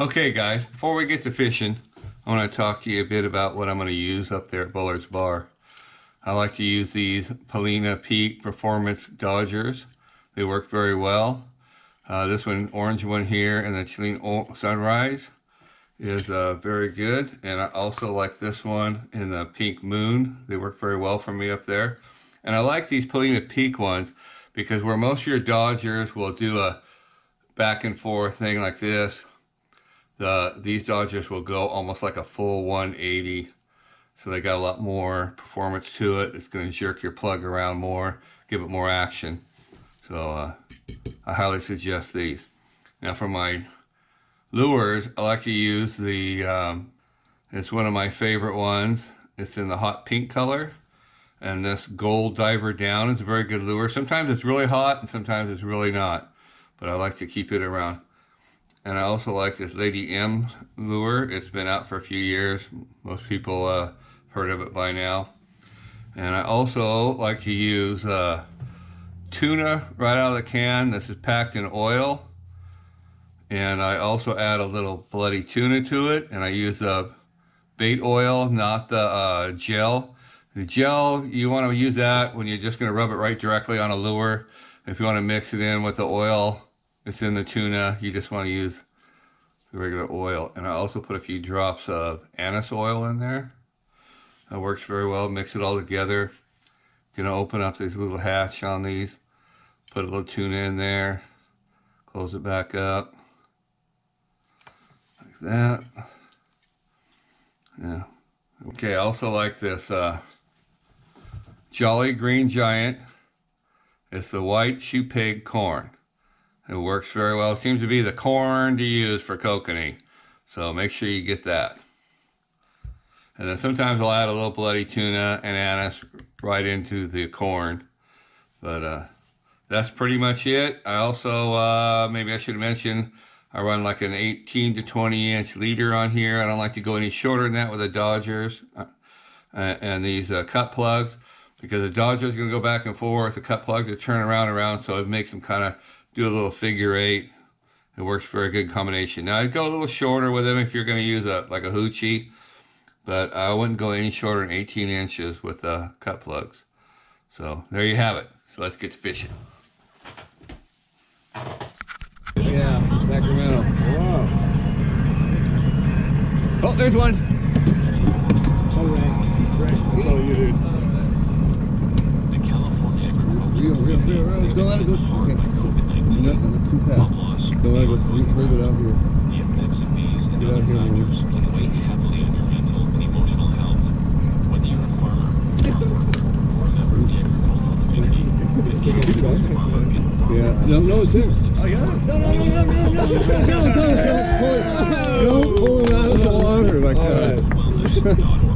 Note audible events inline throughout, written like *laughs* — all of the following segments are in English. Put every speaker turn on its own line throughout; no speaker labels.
Okay, guys, before we get to fishing, I want to talk to you a bit about what I'm going to use up there at Bullard's Bar. I like to use these Paulina Peak Performance Dodgers. They work very well. Uh, this one, orange one here, and the Chilean Sunrise is uh, very good. And I also like this one in the Pink Moon. They work very well for me up there. And I like these Paulina Peak ones because where most of your Dodgers will do a back and forth thing like this, the these Dodgers will go almost like a full 180. So they got a lot more performance to it. It's going to jerk your plug around more, give it more action. So uh, I highly suggest these. Now for my lures, I like to use the, um, it's one of my favorite ones. It's in the hot pink color. And this gold diver down is a very good lure. Sometimes it's really hot and sometimes it's really not. But I like to keep it around. And I also like this Lady M lure. It's been out for a few years. Most people uh, heard of it by now. And I also like to use uh, tuna right out of the can. This is packed in oil. And I also add a little bloody tuna to it. And I use the bait oil, not the uh, gel. The gel, you want to use that when you're just going to rub it right directly on a lure. If you want to mix it in with the oil it's in the tuna, you just want to use the regular oil. And I also put a few drops of anise oil in there. That works very well. Mix it all together. Gonna open up this little hatch on these. Put a little tuna in there. Close it back up. Like that. Yeah. Okay, I also like this uh, Jolly Green Giant. It's the white Shoepeg corn. It works very well. It seems to be the corn to use for kokanee. So make sure you get that. And then sometimes I'll add a little bloody tuna and anise right into the corn. But uh, that's pretty much it. I also, uh, maybe I should mention, I run like an 18 to 20 inch leader on here. I don't like to go any shorter than that with the Dodgers uh, and these uh, cut plugs because the Dodgers are going to go back and forth. The cut plugs are turn around and around, so it makes them kind of do a little figure eight. It works for a good combination. Now I'd go a little shorter with them if you're going to use a like a hoochie, but I wouldn't go any shorter than 18 inches with the cut plugs. So there you have it. So let's get to fishing. Yeah, Sacramento. Whoa. Oh, there's one.
All right. Right. That's all you do.
Real, real, real, real. Don't let it go. Okay nothing, it's too fast. Don't let it go further out here. Get out here, man. yeah. No, no, it's him. Oh, yeah? No, no, no, no, no, no. no, no, no.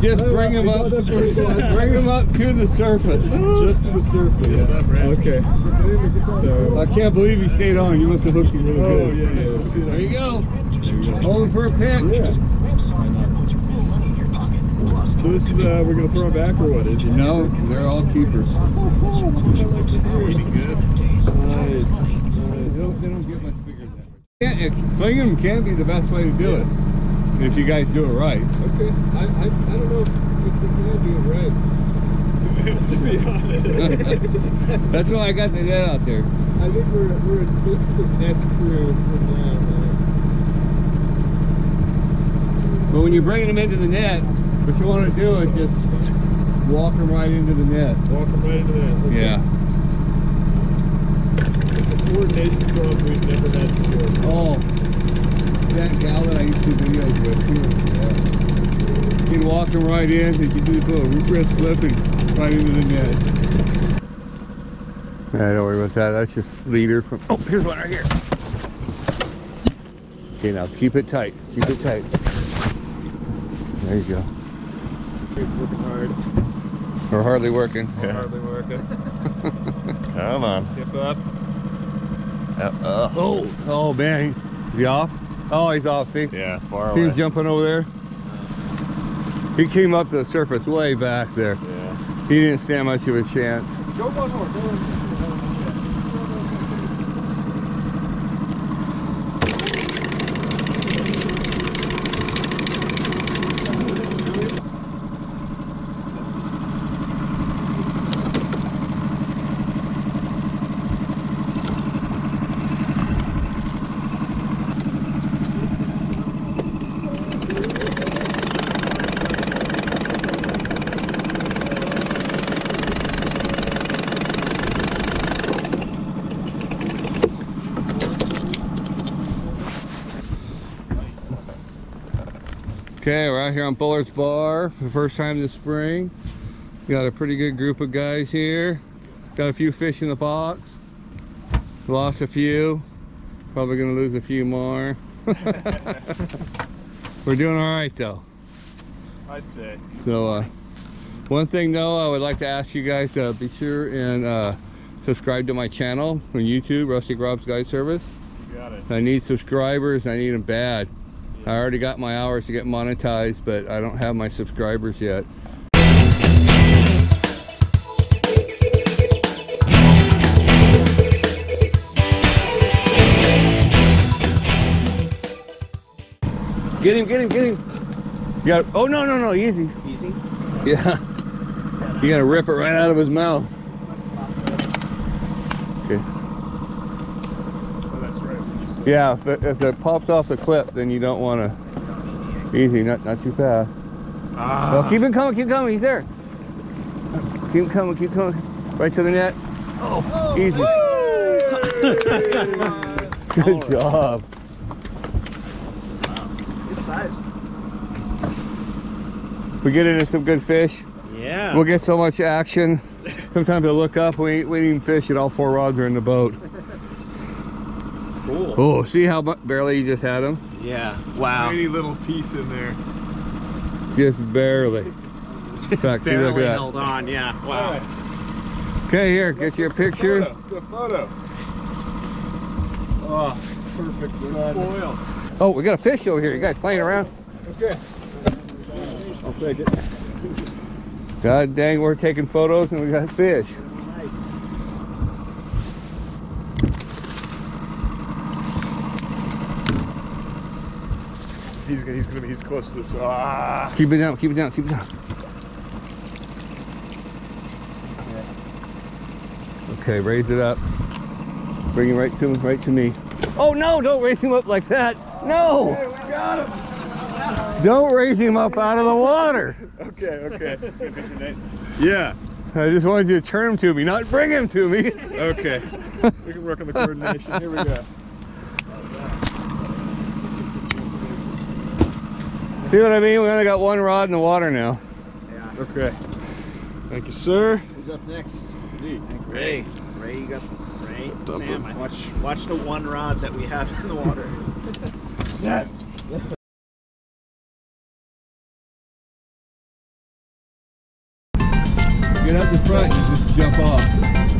Just bring him up. bring him up to the surface.
Just to the surface. Yeah. Okay.
So, I can't believe he stayed on. You must have hooked him really
oh,
good.
Oh yeah, yeah. See
there you go. There you go. Holding for a pick.
Yeah. So this is uh, we're gonna throw it back or what is it?
No, they're all keepers.
Nice. nice.
They don't, they don't get much bigger than that. Swinging them can be the best way to do yeah. it if you guys do it right.
Okay, I, I, I don't know if we can do it right. *laughs* to be honest.
That's why I got the net out there.
I think we're, we're this is the next crew
But when you're bringing them into the net, what you want to do is just walk them right into the net.
Walk them right into the net. Okay.
Yeah.
It's a coordination problem we've never had before.
Oh that gal that I used to do videos with too. Yeah. You can walk them right in, you can do this little wrist flip and right into the net. Yeah, don't worry about that. That's just leader from. Oh, here's one right here. Okay, now keep it tight. Keep it tight. There you go.
working hard.
We're hardly working.
We're yeah. hardly working. *laughs*
Come on.
Tip up.
Uh, uh, oh, oh man, is he off? Oh, he's off, see?
Yeah, far
see
away.
him jumping over there? He came up to the surface way back there.
Yeah.
He didn't stand much of a chance.
Go one more, go one more.
Okay, we're out here on Bullard's Bar for the first time this spring. We Got a pretty good group of guys here. Got a few fish in the box. Lost a few. Probably gonna lose a few more. *laughs* we're doing all right though.
I'd say.
So, uh, one thing though, I would like to ask you guys to be sure and uh, subscribe to my channel on YouTube, Rustic Rob's Guide Service.
You got it.
I need subscribers. I need them bad. I already got my hours to get monetized, but I don't have my subscribers yet. Get him, get him, get him. You got Oh no, no, no, easy.
Easy.
Yeah. You gotta rip it right out of his mouth. Okay.
Oh, right.
Yeah, if it, if it pops off the clip, then you don't want to. Easy, not not too fast.
Ah.
Well, keep him coming, keep coming. He's there. Keep him coming, keep coming. Right to the net. Oh, easy. Good job.
Good size.
We get into some good fish.
Yeah.
We'll get so much action. Sometimes I look up, we we ain't even fish, and all four rods are in the boat.
Cool.
Oh, see how barely you just had him?
Yeah. Wow. Tiny little piece in there.
Just barely. *laughs* In fact, see, look
barely
at that.
held on. Yeah. Wow.
Okay, here, get your picture.
Let's get a photo. Oh, perfect sun.
Oh, we got a fish over here. You guys playing around?
Okay. I'll take it.
God dang, we're taking photos and we got fish.
He's gonna, he's gonna be, he's close to this. Ah.
Keep it down, keep it down, keep it down. Okay, raise it up. Bring it right to right to me. Oh no, don't raise him up like that. No!
Hey, we got him.
Don't raise him up out of the water.
Okay, okay. *laughs* yeah.
I just wanted you to turn him to me, not bring him to me.
Okay. we can work on the coordination. Here we go.
See what I mean? We only got one rod in the water now. Yeah.
Okay. Thank you, sir.
Who's up next?
Me.
Ray. Ray, you got Ray.
Dump
Sam,
him.
watch watch the one rod that we have in the water. *laughs*
Yes.
Get up the front, you just jump off.